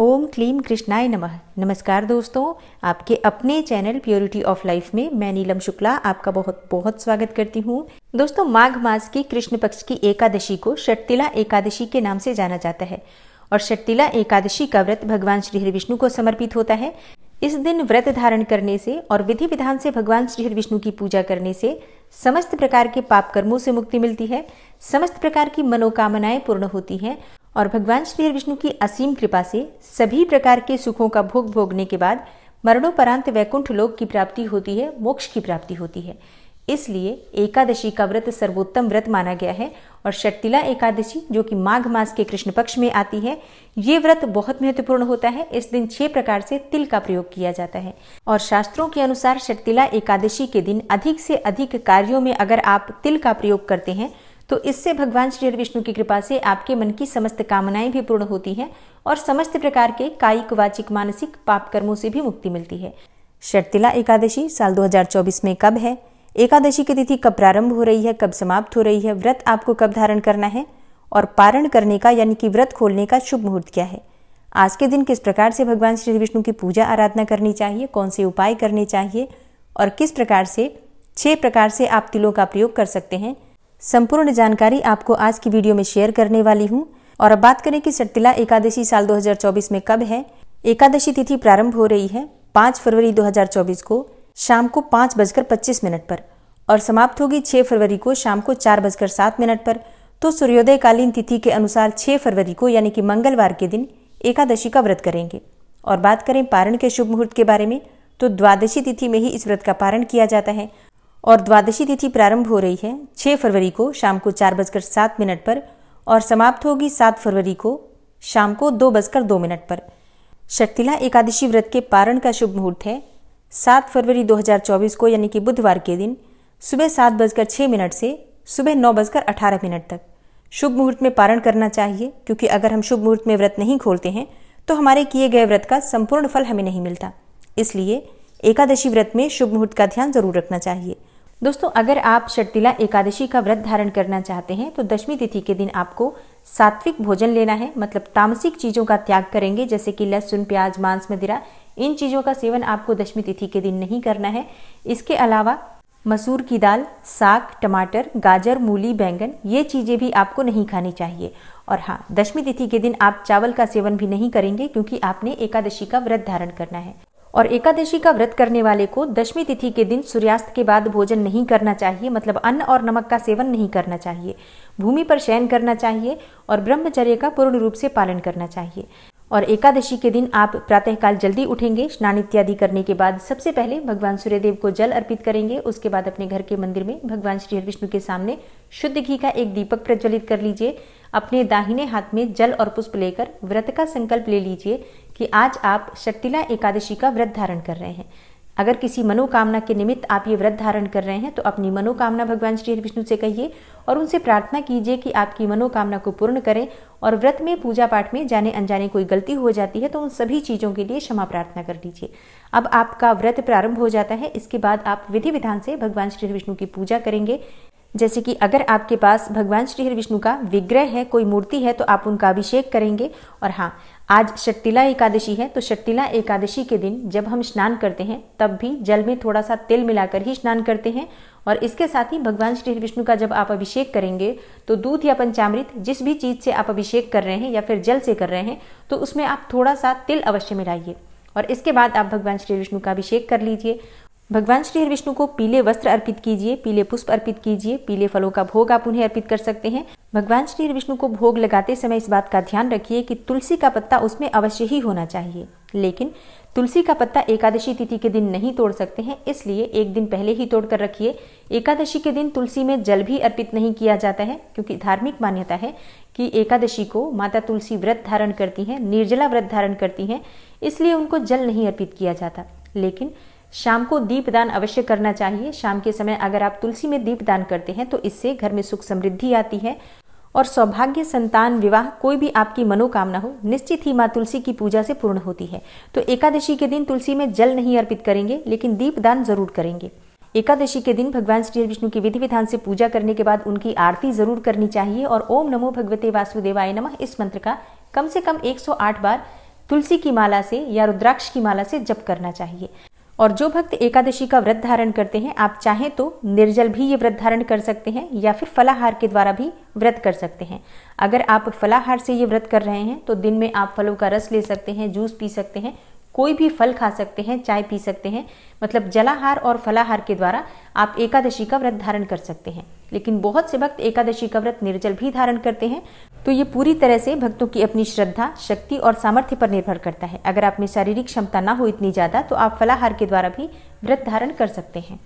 ओम क्लीम कृष्णाय नमः। नमस्कार दोस्तों, आपके अपने चैनल प्योरिटी ऑफ़ लाइफ में मैं नीलम शुक्ला आपका बहुत बहुत स्वागत करती हूँ। दोस्तों, माघ मास की कृष्ण पक्ष की एकादशी को षटतिला एकादशी के नाम से जाना जाता है और षटतिला एकादशी का व्रत भगवान श्री हरि विष्णु को समर्पित होता है। इस दिन व्रत धारण करने से और विधि विधान से भगवान श्री हरि विष्णु की पूजा करने से समस्त प्रकार के पाप कर्मों से मुक्ति मिलती है। समस्त प्रकार की मनोकामनाएँ पूर्ण होती हैं और भगवान श्री विष्णु की असीम कृपा से सभी प्रकार के सुखों का भोग भोगने के बाद मरणोपरांत वैकुंठ लोक की प्राप्ति होती है, मोक्ष की प्राप्ति होती है। इसलिए एकादशी का व्रत सर्वोत्तम व्रत माना गया है और शक्तिला एकादशी, जो कि माघ मास के कृष्ण पक्ष में आती है, ये व्रत बहुत महत्वपूर्ण होता है। इस दिन छह प्रकार से तिल का प्रयोग किया जाता है। और शास्त्रों के अनुसार शक्तिला एकादशी के दिन अधिक से अधिक कार्यों में अगर आप तिल का प्रयोग करते हैं तो इससे भगवान श्री विष्णु की कृपा से आपके मन की समस्त कामनाएँ भी पूर्ण होती हैं और समस्त प्रकार के कायिक वाचिक मानसिक पाप कर्मों से भी मुक्ति मिलती है। शर्तिला एकादशी, साल 2024 में कब है? एकादशी की तिथि कब प्रारंभ हो रही है, कब समाप्त हो रही है, व्रत आपको कब धारण करना है? और पारण करने का यानी कि व्रत खोलने का शुभ मुहूर्त क्या है? आज के दिन किस प्रकार से भगवान श्री विष्णु की पूजा आराधना करनी चाहिए, कौन से उपाय करने चाहिए और किस प्रकार से, छह प्रकार से आप तिलों का प्रयोग कर सकते हैं? संपूर्ण जानकारी आपको आज की वीडियो में शेयर करने वाली हूँ। और अब बात करें कि सटतिला एकादशी साल 2024 में कब है। एकादशी तिथि प्रारंभ हो रही है 5 फरवरी 2024 को, शाम को पाँच बजकर पच्चीस मिनट पर। और समाप्त होगी 6 फरवरी को, शाम को चार बजकर सात मिनट पर। तो सूर्योदयकालीन तिथि के अनुसार 6 फरवरी को, यानी कि मंगलवार के दिन, एकादशी का व्रत करेंगे। और बात करें पारण के शुभ मुहूर्त के बारे में तो द्वादशी तिथि में ही इस व्रत का पारण किया जाता है। और द्वादशी तिथि प्रारंभ हो रही है 6 फरवरी को शाम को चार बजकर सात मिनट पर और समाप्त होगी सात फरवरी को शाम को दो बजकर दो मिनट पर। शक्तिला एकादशी व्रत के पारण का शुभ मुहूर्त है। सात फरवरी 2024 को यानी कि बुधवार के दिन सुबह सात बजकर छः मिनट से सुबह नौ बजकर अठारह मिनट तक। शुभ मुहूर्त में पारण करना चाहिए, क्योंकि अगर हम शुभ मुहूर्त में व्रत नहीं खोलते हैं तो हमारे किए गए व्रत का संपूर्ण फल हमें नहीं मिलता। इसलिए एकादशी व्रत में शुभ मुहूर्त का ध्यान ज़रूर रखना चाहिए। दोस्तों, अगर आप शर्तिला एकादशी का व्रत धारण करना चाहते हैं तो दशमी तिथि के दिन आपको सात्विक भोजन लेना है। मतलब तामसिक चीज़ों का त्याग करेंगे, जैसे कि लहसुन, प्याज, मांस, मदिरा। इन चीज़ों का सेवन आपको दशमी तिथि के दिन नहीं करना है। इसके अलावा मसूर की दाल, साग, टमाटर, गाजर, मूली, बैंगन, ये चीज़ें भी आपको नहीं खानी चाहिए। और हाँ दशमी तिथि के दिन आप चावल का सेवन भी नहीं करेंगे, क्योंकि आपने एकादशी का व्रत धारण करना है। और एकादशी का व्रत करने वाले को दशमी तिथि के दिन सूर्यास्त के बाद भोजन नहीं करना चाहिए मतलब अन्न और नमक का सेवन नहीं करना चाहिए। भूमि पर शयन करना चाहिए और ब्रह्मचर्य का पूर्ण रूप से पालन करना चाहिए। और एकादशी के दिन आप प्रातःकाल जल्दी उठेंगे स्नान इत्यादि करने के बाद सबसे पहले भगवान सूर्यदेव को जल अर्पित करेंगे, उसके बाद अपने घर के मंदिर में भगवान श्री विष्णु के सामने शुद्ध घी का एक दीपक प्रज्वलित कर लीजिए। अपने दाहिने हाथ में जल और पुष्प लेकर व्रत का संकल्प ले लीजिए कि आज आप शक्तिला एकादशी का व्रत धारण कर रहे हैं। अगर किसी मनोकामना के निमित्त आप ये व्रत धारण कर रहे हैं तो अपनी मनोकामना भगवान श्री विष्णु से कहिए और उनसे प्रार्थना कीजिए कि आपकी मनोकामना को पूर्ण करें और व्रत में पूजा पाठ में जाने अनजाने कोई गलती हो जाती है तो उन सभी चीज़ों के लिए क्षमा प्रार्थना कर लीजिए अब आपका व्रत प्रारंभ हो जाता है। इसके बाद आप विधि विधान से भगवान श्री विष्णु की पूजा करेंगे। जैसे कि अगर आपके पास भगवान श्री हरि विष्णु का विग्रह है, कोई मूर्ति है तो आप उनका अभिषेक करेंगे। और हाँ आज शक्तिला एकादशी है तो शक्तिला एकादशी के दिन जब हम स्नान करते हैं, तब भी जल में थोड़ा सा तिल मिलाकर ही स्नान करते हैं। और इसके साथ ही भगवान श्री विष्णु का जब आप अभिषेक करेंगे तो दूध या पंचामृत जिस भी चीज़ से आप अभिषेक कर रहे हैं या फिर जल से कर रहे हैं तो उसमें आप थोड़ा सा तिल अवश्य मिलाइए। और इसके बाद आप भगवान श्री विष्णु का अभिषेक कर लीजिए। भगवान श्री विष्णु को पीले वस्त्र अर्पित कीजिए, पीले पुष्प अर्पित कीजिए, पीले फलों का भोग आप उन्हें अर्पित कर सकते हैं। भगवान श्री विष्णु को भोग लगाते समय इस बात का ध्यान रखिए कि तुलसी का पत्ता उसमें अवश्य ही होना चाहिए। लेकिन तुलसी का पत्ता एकादशी तिथि के दिन नहीं तोड़ सकते हैं, इसलिए एक दिन पहले ही तोड़ कर रखिए। एकादशी के दिन तुलसी में जल भी अर्पित नहीं किया जाता है, क्योंकि धार्मिक मान्यता है कि एकादशी को माता तुलसी व्रत धारण करती हैं, निर्जला व्रत धारण करती हैं, इसलिए उनको जल नहीं अर्पित किया जाता। लेकिन शाम को दीपदान अवश्य करना चाहिए। शाम के समय अगर आप तुलसी में दीपदान करते हैं तो इससे घर में सुख समृद्धि आती है और सौभाग्य, संतान, विवाह कोई भी आपकी मनोकामना हो, निश्चित ही माँ तुलसी की पूजा से पूर्ण होती है। तो एकादशी के दिन तुलसी में जल नहीं अर्पित करेंगे, लेकिन दीपदान ज़रूर करेंगे। एकादशी के दिन भगवान श्री विष्णु की विधि विधान से पूजा करने के बाद उनकी आरती ज़रूर करनी चाहिए और ओम नमो भगवते वासुदेवाय नमः इस मंत्र का कम से कम 108 बार तुलसी की माला से या रुद्राक्ष की माला से जप करना चाहिए। और जो भक्त एकादशी का व्रत धारण करते हैं, आप चाहें तो निर्जल भी ये व्रत धारण कर सकते हैं या फिर फलाहार के द्वारा भी व्रत कर सकते हैं। अगर आप फलाहार से ये व्रत कर रहे हैं तो दिन में आप फलों का रस ले सकते हैं, जूस पी सकते हैं कोई भी फल खा सकते हैं, चाय पी सकते हैं मतलब जलाहार और फलाहार के द्वारा आप एकादशी का व्रत धारण कर सकते हैं। लेकिन बहुत से भक्त एकादशी का व्रत निर्जल भी धारण करते हैं। तो ये पूरी तरह से भक्तों की अपनी श्रद्धा, शक्ति और सामर्थ्य पर निर्भर करता है। अगर आप में शारीरिक क्षमता ना हो इतनी ज़्यादा तो आप फलाहार के द्वारा भी व्रत धारण कर सकते हैं।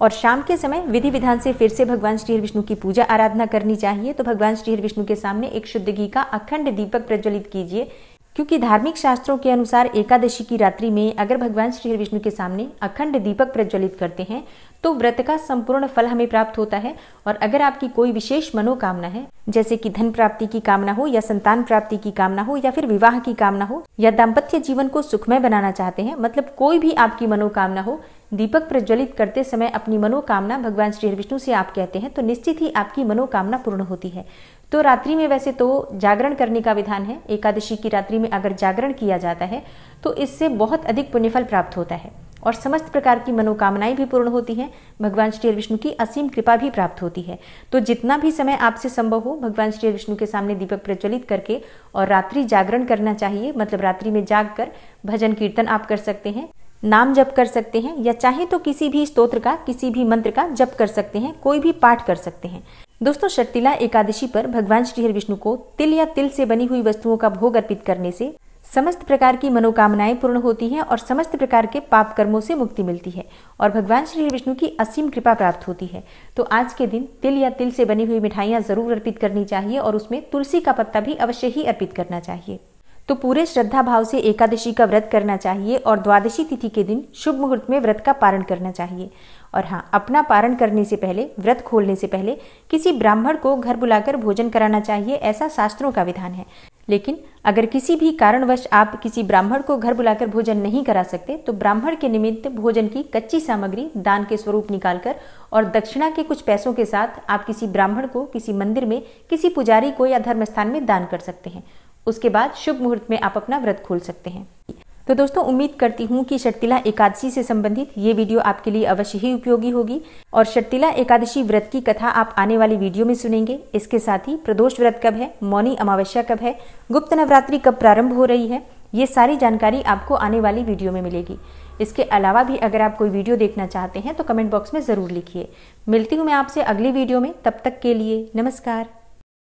और शाम के समय विधि विधान से फिर से भगवान श्री विष्णु की पूजा आराधना करनी चाहिए। तो भगवान श्री विष्णु के सामने एक शुद्ध घी का अखंड दीपक प्रज्वलित कीजिए। क्योंकि धार्मिक शास्त्रों के अनुसार एकादशी की रात्रि में अगर भगवान श्री विष्णु के सामने अखंड दीपक प्रज्वलित करते हैं तो व्रत का संपूर्ण फल हमें प्राप्त होता है। और अगर आपकी कोई विशेष मनोकामना है, जैसे कि धन प्राप्ति की कामना हो या संतान प्राप्ति की कामना हो या फिर विवाह की कामना हो या दाम्पत्य जीवन को सुखमय बनाना चाहते हैं मतलब कोई भी आपकी मनोकामना हो, दीपक प्रज्वलित करते समय अपनी मनोकामना भगवान श्री विष्णु से आप कहते हैं तो निश्चित ही आपकी मनोकामना पूर्ण होती है। तो रात्रि में वैसे तो जागरण करने का विधान है। एकादशी की रात्रि में अगर जागरण किया जाता है तो इससे बहुत अधिक पुण्यफल प्राप्त होता है और समस्त प्रकार की मनोकामनाएँ भी पूर्ण होती हैं। भगवान श्री विष्णु की असीम कृपा भी प्राप्त होती है। तो जितना भी समय आपसे संभव हो, भगवान श्री विष्णु के सामने दीपक प्रज्वलित करके और रात्रि जागरण करना चाहिए मतलब रात्रि में जाग कर भजन कीर्तन आप कर सकते हैं, नाम जप कर सकते हैं, या चाहे तो किसी भी स्तोत्र का, किसी भी मंत्र का जप कर सकते हैं, कोई भी पाठ कर सकते हैं। दोस्तों शर्तिला एकादशी पर भगवान श्री हरि विष्णु को तिल या तिल से बनी हुई वस्तुओं का भोग अर्पित करने से समस्त प्रकार की मनोकामनाएँ पूर्ण होती हैं और समस्त प्रकार के पाप कर्मों से मुक्ति मिलती है और भगवान श्री विष्णु की असीम कृपा प्राप्त होती है। तो आज के दिन तिल या तिल से बनी हुई मिठाइयाँ ज़रूर अर्पित करनी चाहिए और उसमें तुलसी का पत्ता भी अवश्य ही अर्पित करना चाहिए। तो पूरे श्रद्धा भाव से एकादशी का व्रत करना चाहिए और द्वादशी तिथि के दिन शुभ मुहूर्त में व्रत का पारण करना चाहिए। और हाँ अपना पारण करने से पहले, व्रत खोलने से पहले किसी ब्राह्मण को घर बुलाकर भोजन कराना चाहिए, ऐसा शास्त्रों का विधान है। लेकिन अगर किसी भी कारणवश आप किसी ब्राह्मण को घर बुलाकर भोजन नहीं करा सकते तो ब्राह्मण के निमित्त भोजन की कच्ची सामग्री, दान के स्वरूप निकालकर और दक्षिणा के कुछ पैसों के साथ आप किसी ब्राह्मण को किसी मंदिर में, किसी पुजारी को या धर्म स्थान में दान कर सकते हैं। उसके बाद शुभ मुहूर्त में आप अपना व्रत खोल सकते हैं। तो दोस्तों, उम्मीद करती हूँ कि शर्तिला एकादशी से संबंधित ये वीडियो आपके लिए अवश्य ही उपयोगी होगी और शर्तिला एकादशी व्रत की कथा आप आने वाली वीडियो में सुनेंगे। इसके साथ ही प्रदोष व्रत कब है, मौनी अमावस्या कब है, गुप्त नवरात्रि कब प्रारंभ हो रही है, ये सारी जानकारी आपको आने वाली वीडियो में मिलेगी। इसके अलावा भी अगर आप कोई वीडियो देखना चाहते हैं तो कमेंट बॉक्स में ज़रूर लिखिए। मिलती हूँ मैं आपसे अगली वीडियो में, तब तक के लिए नमस्कार।